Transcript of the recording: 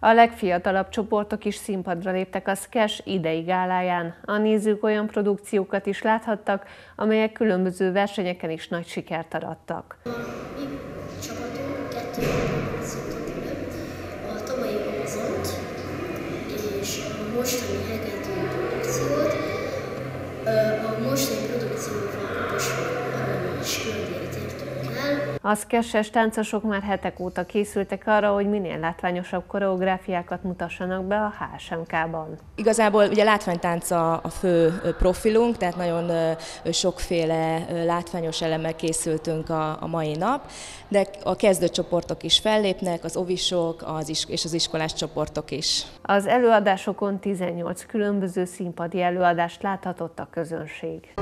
A legfiatalabb csoportok is színpadra léptek a Skes idei gáláján. A nézők olyan produkciókat is láthattak, amelyek különböző versenyeken is nagy sikert arattak. Mi csapatunk kettő a tavalyi és a mostani értünk el. A skesses táncosok már hetek óta készültek arra, hogy minél látványosabb koreográfiákat mutassanak be a HSMK-ban. Igazából ugye látványtánc a, a fő profilunk, tehát nagyon sokféle látványos elemmel készültünk a, a mai nap, de a kezdőcsoportok is fellépnek, az ovisok az is, és az iskolás csoportok is. Az előadásokon 18 különböző színpadi előadást láthatott a közönség.